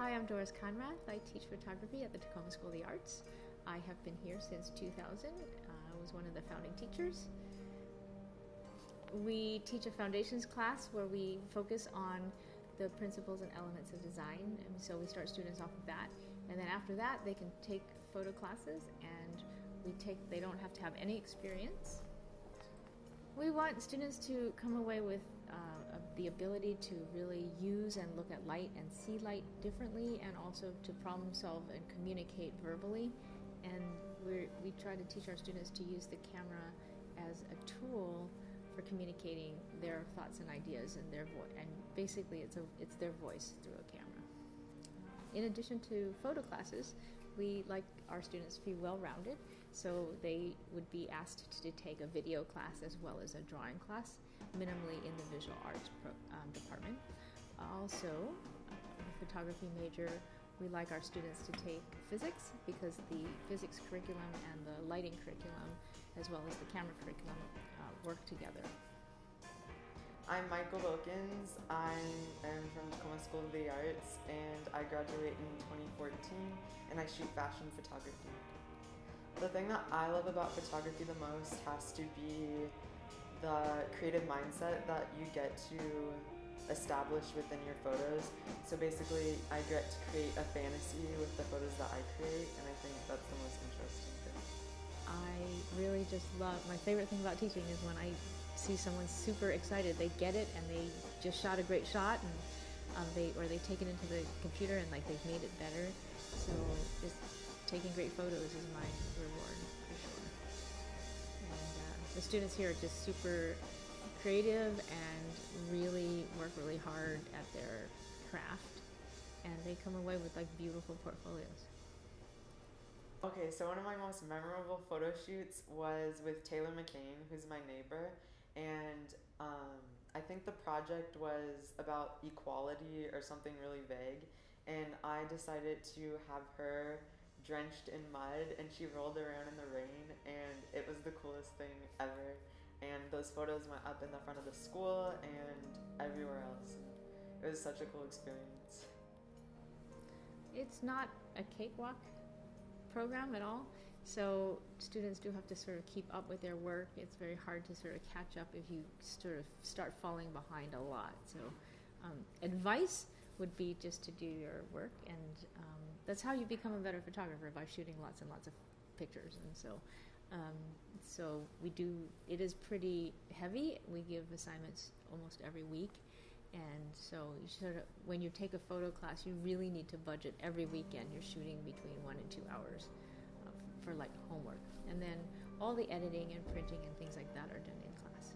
Hi, I'm Doris Conrath. I teach photography at the Tacoma School of the Arts. I have been here since 2000. Uh, I was one of the founding teachers. We teach a foundations class where we focus on the principles and elements of design, and so we start students off of that. And then after that, they can take photo classes, and we take. They don't have to have any experience. We want students to come away with uh, the ability to really use and look at light and see light differently, and also to problem solve and communicate verbally. And we we try to teach our students to use the camera as a tool for communicating their thoughts and ideas and their voice. And basically, it's a it's their voice through a camera. In addition to photo classes, we like our students to be well rounded, so they would be asked to take a video class as well as a drawing class, minimally in the visual arts pro, um, department. Also, the photography major, we like our students to take physics because the physics curriculum and the lighting curriculum, as well as the camera curriculum, uh, work together. I'm Michael Wilkins. I am from Tacoma School of the Arts and I graduate in 2014 and I shoot fashion photography. The thing that I love about photography the most has to be the creative mindset that you get to establish within your photos. So basically, I get to create a fantasy with the photos that I create, and I think that's the most interesting thing. I really just love, my favorite thing about teaching is when I see someone super excited. They get it and they just shot a great shot and um, they or they take it into the computer and like they've made it better. So just taking great photos is my reward for sure. And uh, the students here are just super creative and really work really hard at their craft and they come away with like beautiful portfolios. Okay, so one of my most memorable photo shoots was with Taylor McCain, who's my neighbor, and um, I think the project was about equality or something really vague. And I decided to have her drenched in mud and she rolled around in the rain, and it was the coolest thing ever. And those photos went up in the front of the school and everywhere else. It was such a cool experience. It's not a cakewalk program at all. So students do have to sort of keep up with their work. It's very hard to sort of catch up if you sort of start falling behind a lot. So um, advice would be just to do your work, and um, that's how you become a better photographer by shooting lots and lots of pictures. And so, um, so we do. It is pretty heavy. We give assignments almost every week. And so, you sort of, when you take a photo class, you really need to budget every weekend. You're shooting between one and two hours for like homework. And then all the editing and printing and things like that are done in class.